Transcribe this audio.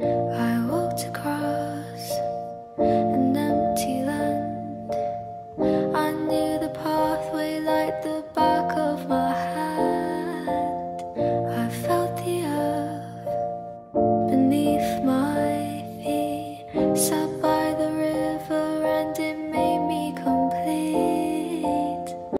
I walked across an empty land. I knew the pathway like the back of my hand. I felt the earth beneath my feet. So